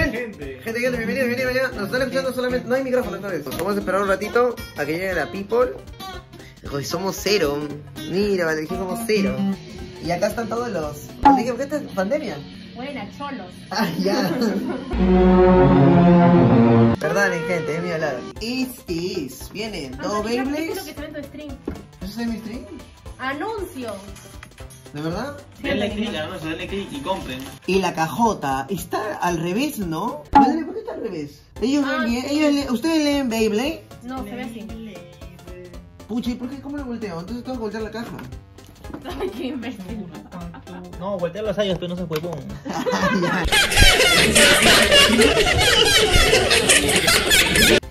Gente, gente, gente, bienvenido, bienvenido, bienvenido. Nos están escuchando solamente, no hay micrófono esta vez. Vamos a esperar un ratito a que llegue la people. Hoy somos cero. Mira, vale, somos cero. Y acá están todos los. Dije, ¿por qué esta es pandemia? Buena, cholos. Ah, ya. Perdonen, gente, es mi hablar. Este es, vienen dos ¿Qué es lo Beyblades. que se ve en tu stream? ¿Eso es mi stream? Anuncio. ¿De verdad? Denle clic, denle clic y compren. Y la cajota está al revés, ¿no? Madre, ¿por qué está al revés? Ellos, Ah, leen- sí. ellos leen- ¿Ustedes leen Beyblade? No, se ve así. Pucha, ¿y por qué? ¿Cómo lo volteo? Entonces tengo que voltear la caja. Ay, qué imbécil. No, voltea los años, pero no se fue, pum.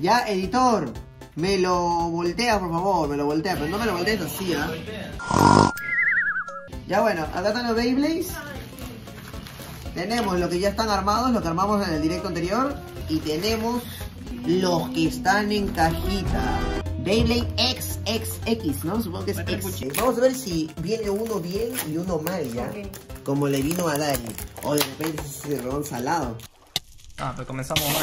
Ya, editor, me lo voltea, por favor, me lo voltea, pero no me lo voltees así, ¿ah? Ya bueno, acá están los Beyblades. Tenemos los que ya están armados, los que armamos en el directo anterior. Y tenemos los que están en cajita. Beyblade XXX, ¿no? Supongo que es X. Vamos a ver si viene uno bien y uno mal, ¿ya? Como le vino a Dari. O de repente es ese ron salado. Ah, pues comenzamos mal.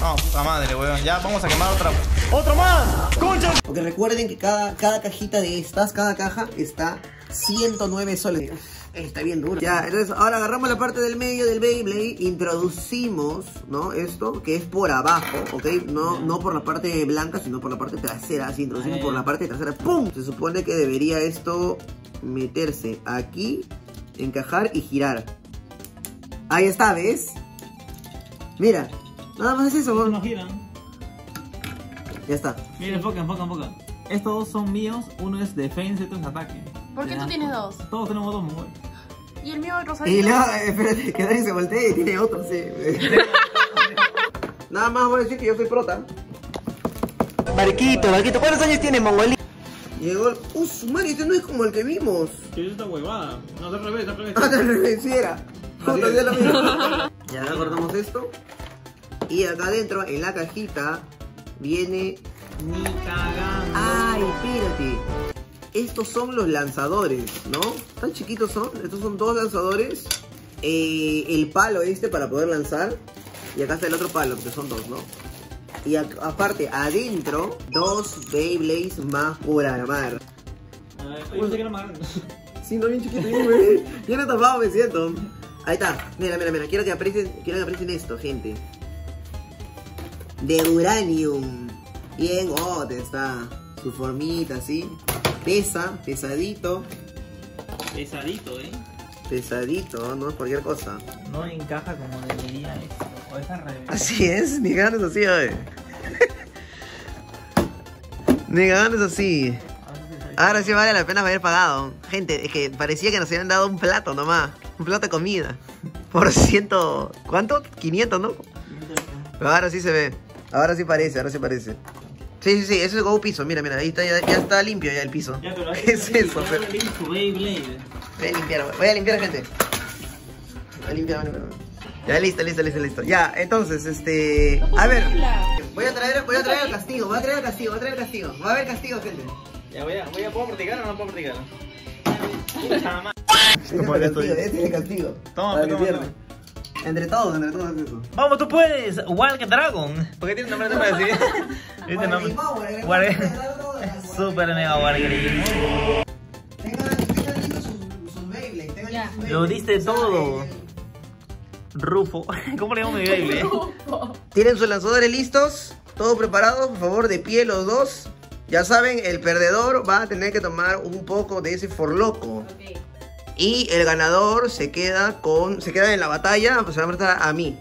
No, puta madre, weón. Ya vamos a quemar otra. ¡Otro más! ¡Concha! Porque recuerden que cada, cada cajita de estas, cada caja está 109 soles. Está bien duro. Ya, entonces ahora agarramos la parte del medio del Beyblade, introducimos, ¿no? Esto, que es por abajo, ¿ok? No, no por la parte blanca, sino por la parte trasera. Así introducimos por la parte trasera. ¡Pum! Se supone que debería esto meterse aquí, encajar y girar. Ahí está, ¿ves? Mira, nada más es eso, No giran. Ya está. Mira, enfoca, enfoca, enfoca. Estos dos son míos. Uno es defensa y otro es ataque. ¿Por qué Ya. tú tienes dos? Todos tenemos dos, mongol. Y el mío es Y rosadito. luego, espérate, que Dani se voltee y tiene otro, sí. Nada más voy a decir que yo soy prota. Marquito, Marquito, ¿cuántos años tiene Mongolí? Llegó el... ¡Uh, su madre! Este no es como el que vimos. ¿Qué es esta huevada? No, al revés, al revés. Ah, al revés, sí era. Hacía lo mismo. Ya cortamos esto. Y acá adentro, en la cajita, viene... Ni cagando. ¡Ay, espérate! Estos son los lanzadores, ¿no? Tan chiquitos son. Estos son dos lanzadores. Eh, el palo este para poder lanzar. Y acá está el otro palo, que son dos, ¿no? Y aparte, adentro, dos Beyblades más por armar. Yo sé que grande. Sí, no, bien chiquito, bien. Bien tapado me siento. Ahí está. Mira, mira, mira. Quiero que aprecien, quiero que aprecien esto, gente. De uranium. Bien, oh, te está. Su formita, así. Pesa, pesadito. Pesadito, eh. Pesadito, no es cualquier cosa. No encaja como debería esto. O es al revés. Así es, ni ganas así, oye. Ni ganas así. Ahora sí vale la pena haber pagado. Gente, es que parecía que nos habían dado un plato nomás. Un plato de comida. Por ciento... ¿Cuánto? 500, ¿no? Pero ahora sí se ve. Ahora sí parece, ahora sí parece. Sí, sí, sí, eso es Go piso. Mira, mira, ahí está, ya, ya está limpio ya el piso. Ya, pero ¿Qué es eso? Voy a limpiar, voy a limpiar, gente. Voy a limpiar, voy a limpiar. Ya, listo, listo, listo, listo. Ya, entonces, este... A ver, voy a traer, voy a traer el castigo, voy a traer el castigo, voy a traer el castigo. Va a haber castigo, gente. Ya voy a, voy a, ¿puedo practicar o no puedo practicar? Este es el castigo, este es el castigo. Toma, que toma, pierda. Entre todos, entre todos eso. Vamos, tú puedes, Walk Dragon. ¿Por qué tiene nombre de así? ¿Viste nombre? Super mega Wargame. Tengan, sus, Beyblades, tengan Lo diste todo. Rufo. ¿Cómo le llamo mi Beyblade? ¿Tienen sus lanzadores listos? ¿Todo preparado? Por favor, de pie los dos. Ya saben, el perdedor va a tener que tomar un poco de ese forloco. Ok. Y el ganador se queda con. se queda en la batalla, pues se va a enfrentar a mí.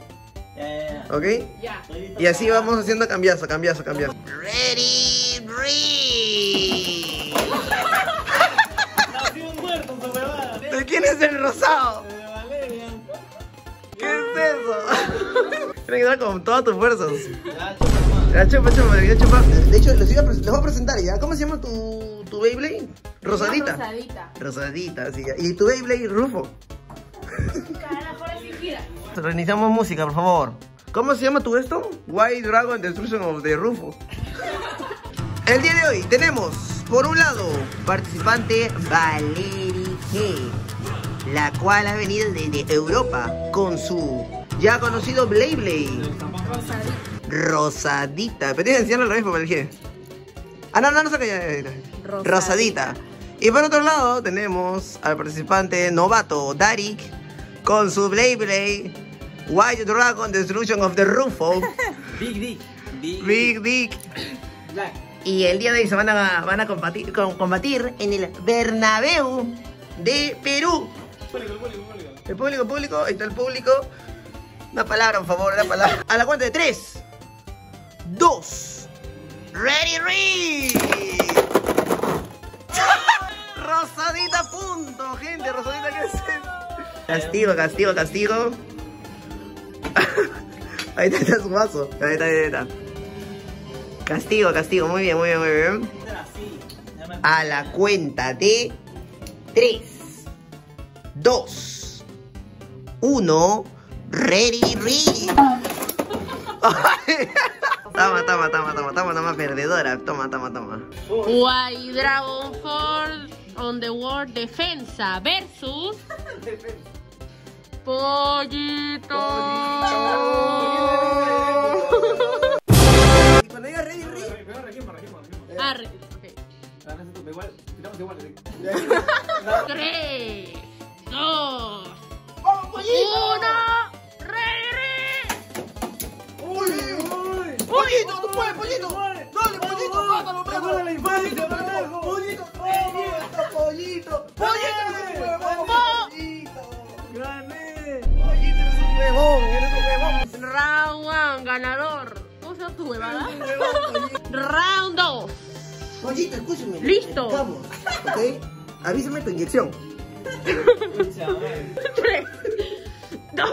Ya, ¿Ok? Ya. Y así vamos haciendo cambiazo, cambiazo, cambiazo. Ready, huevada. ¿De quién es el rosado? De Valeria. ¿Qué es eso? Tienes que dar con todas tus fuerzas. Ya, chupa, chupa, chupa, ya chupa. De hecho, les, iba a les voy a presentar ya. ¿Cómo se llama tu, tu Beyblade? Rosadita. Rosadita. Rosadita. ¿Y tu Beyblade Rufo? Carajo, ahora sí gira. Reiniciamos música, por favor. ¿Cómo se llama tu esto? White Dragon Destruction of the Rufo. El día de hoy tenemos, por un lado, participante Valerie G, la cual ha venido desde Europa con su ya conocido Blay Blay. Rosadita. Pero tienes que enseñarlo al revés elegir. Ah, no, no, no saca ya. Rosadita. Rosadita. Y por otro lado tenemos al participante novato Darik con su Blay Blay White Dragon Destruction of the Rufo. Big Dick. Big, Big Dick. Black. Y el día de hoy se van a, van a combatir, con- combatir en el Bernabéu de Perú. El público, público, ahí está el público. Una palabra, por favor, una palabra. A la cuenta de tres, dos, ready, ready. Rosadita punto, gente, Rosadita que es. Castigo, castigo, castigo. Ahí está, está su vaso. Ahí está, ahí está. Castigo, castigo, muy bien, muy bien, muy bien. A la cuenta de 3, 2, 1, ready, ready. toma, toma, toma, toma, toma, toma, perdedora. Toma, toma, toma. White Dragon Force on the World Defensa versus Pollito. Y cuando diga ready, ready. Arre. ok. Tres, dos, uno. ¡Ready! ¡Pollito, tú puedes, pollito! ¡Dale, pollito! ¡Mátalo, mátalo! ¡Pollito, pollito! ¡Pollito! ¡Pollito! ¡Pollito, eres un huevón! ¡Pollito! ¡Pollito, eres un huevón! ¡Eres un huevón! Round one, ganador. ¿Cómo se tu huevada? ¡Eres un huevón, pollito! Round 2. Pollito, escúchame. Listo. Vamos, ¿ok? Avísame tu inyección. 3, 2,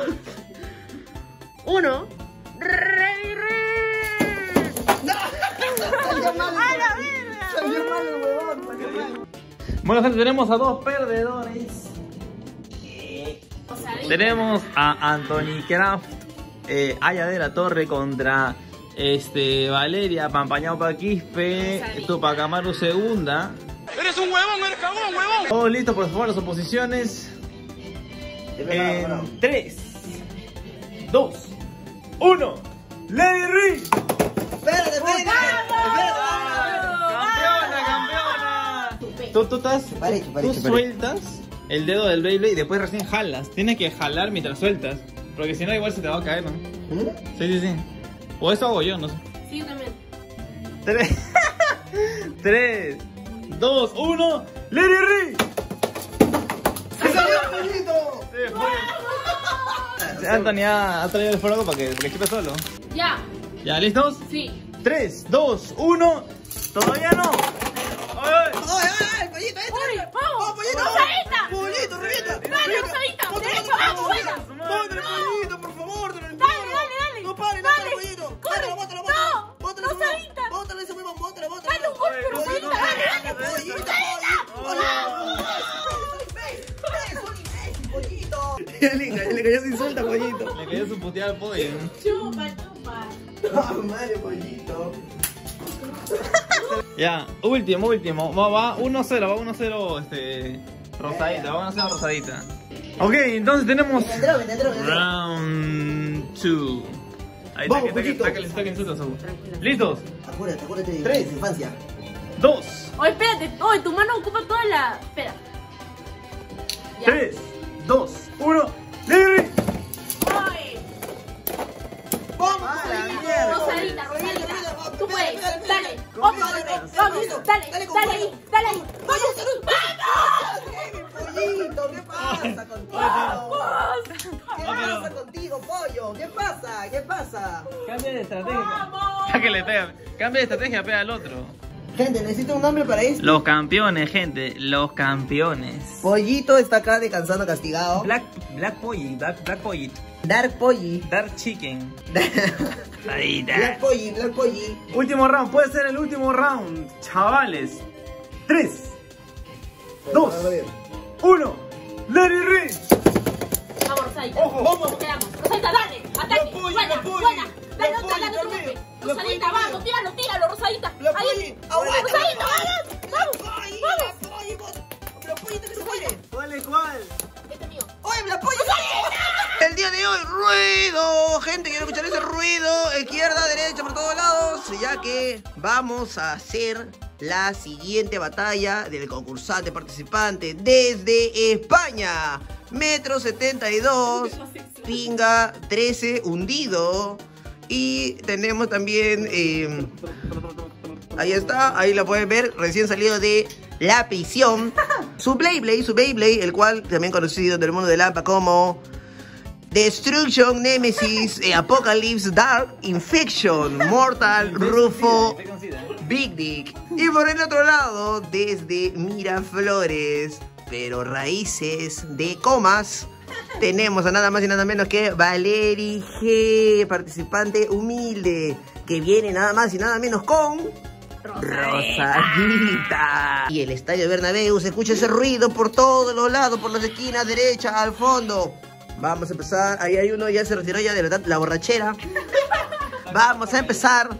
1. Bueno, gente, tenemos a dos perdedores. Tenemos a Anthony Kraft, eh, Aya de la Torre contra este, Valeria Pampañao Quispe, Tupac Amaru Segunda. ¡Eres un huevón, eres cagón, huevón! Todos listos por favor, las oposiciones. En 3, 2, 1. ¡Larry Reed! ¡Espérate, espérate! ¡Espérate! Tú, tú, estás, sueltas el dedo del Beyblade y después recién jalas. Tienes que jalar mientras sueltas. Porque si no, igual se te va a caer, ¿no? ¿Mm? Sí, sí, sí. O eso hago yo, no sé. Sí, yo también. 3, 3, 2, 1. ¡Larry Reed! ¡Se salió el pollito! Anthony ha, ha traído el fuego para que, que esquipe solo. Ya. ¿Ya listos? Sí. 3, 2, 1. ¡Todavía no! ¡Ay. ¡Pollito! ¡Uy, vamos! ¡Oh, pollito! ¡Rosadita! ¡Pollito, revienta! Dale, Rosadita, ¡Ponte derecho, la vamos, mano, buena. ¡Ponte el pollito, por favor! ¡Dale, Dale, dale. ¡No pare, no pare, pollito! ¡Bótalo, ese Rosadita. huevón! ¡Bótalo ese huevón, bótalo, bótalo! Dale un golpe, Pollito, Rosadita, dale, dale. ¡Pollito, pollito! Ya le cayó sin suelta, pollito. Le cayó su puteada al pollo. Chupa, chupa. ¡Ah, madre, pollito! Ya, último, último. Va, va 1-0, va 1-0 este, rosadita, va 1-0 rosadita. Ok, entonces tenemos Me tendrá, me tendrá, me tendrá. round 2. Ahí Vamos, está, está, que está, que insulta, Saúl. ¿Listos? Acuérdate, acuérdate de Tres. infancia. 2, Oye, espérate. Oye, tu mano ocupa toda la. Espera. Ya. 3, 2, 1, ¡Libre! Vamos, dale, vamos, dale, vamos. dale, Dale, dale dale ahí. Pollito, ¿qué pasa contigo? ¿Qué pasa contigo, pollo? ¿Qué pasa? ¿Qué pasa? Cambia de estrategia. Ya que le pega. Cambia de estrategia, pega al otro. Gente, necesito un nombre para esto. Los campeones, gente. Los campeones. Pollito está acá descansando castigado. Black, Black Polly, Black, Black Polly. Dark Polly. Dark Chicken. Ahí Black está. Polly, Black Polly. Último round, puede ser el último round, chavales. 3, 2, 1, Larry Reed. Vamos, Rosadita. Ojo, vamos. Quedamos. Dale. Ataque. Buena, buena. Dale, dale, dale. Lo Rosadita, vamos, tíralo, tíralo, Rosadita. Lo Ahí. Aguanta, Rosadita, vamos. Vamos, que se muere. ¿Cuál es cuál? Este es mío. ¡Oye, Polly! El día de uy, ruido. Gente, quiero escuchar ese ruido. Izquierda, derecha, por todos lados. Ya que vamos a hacer la siguiente batalla del concursante participante desde España. Metro 72, Pinga 13, hundido. Y tenemos también... eh, ahí está, ahí lo pueden ver, recién salido de la prisión. Su Beyblade, su Beyblade, el cual también conocido del mundo del AMPA como Destruction, Nemesis, eh, Apocalypse, Dark, Infection, Mortal, Rufo, Big Dick. Y por el otro lado, desde Miraflores, pero raíces de comas, tenemos a nada más y nada menos que Valerie G, participante humilde, que viene nada más y nada menos con... Rosadita. Y el estadio Bernabéu, se escucha ese ruido por todos los lados, por las esquinas, derecha, al fondo. Vamos a empezar, ahí hay uno, ya se retiró ya de verdad la borrachera. Vamos a empezar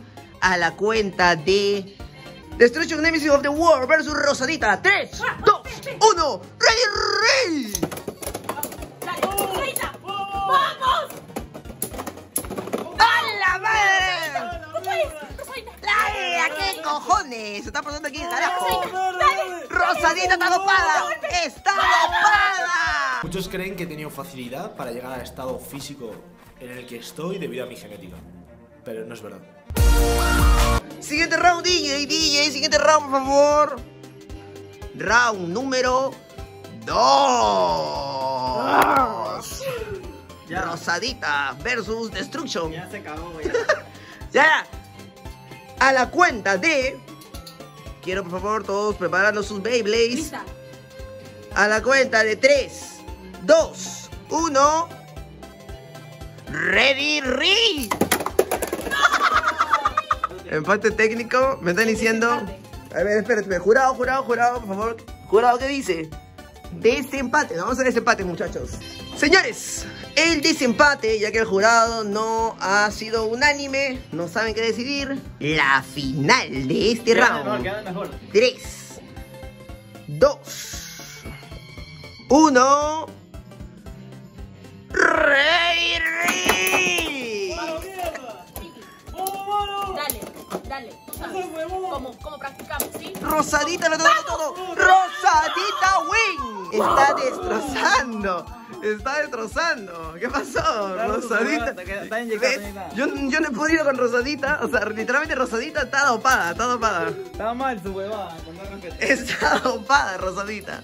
a la cuenta de Destruction Nemesis of the World versus Rosadita. 3, 2, 1, ready, ready. ¡Vamos! ¡A la madre! ¡La vida! ¿Qué cojones? Se está pasando aquí, carajo. Rosadita está dopada. Está dopada. Muchos creen que he tenido facilidad para llegar al estado físico en el que estoy debido a mi genética, pero no es verdad. Siguiente round, DJ, DJ, siguiente round, por favor. Round número 2. Ya. Rosadita versus Destruction. Ya se acabó, ya. Ya. A la cuenta de. Quiero por favor todos preparando sus Beyblades. Lista. A la cuenta de 3, 2, 1. Ready, re. Empate técnico, me están diciendo. A ver, espérate, jurado, jurado, jurado, por favor. Jurado, ¿qué dice? Desempate, vamos a desempate, muchachos. Señores, el desempate, ya que el jurado no ha sido unánime, no saben qué decidir. La final de este Queda round. mejor, queda mejor. 3, 2, 1. ¡Rey, rey! Dale, dale. Como, como practicamos, ¿sí? Rosadita lo dando todo. Rosadita win. Está destrozando. Está destrozando. ¿Qué pasó? Rosadita. está- está inyectada, ¿Ves? inyectada. Yo, yo no he podido con Rosadita. O sea, literalmente Rosadita está dopada. Está dopada. Está mal su huevada, con respeto. Está dopada, Rosadita.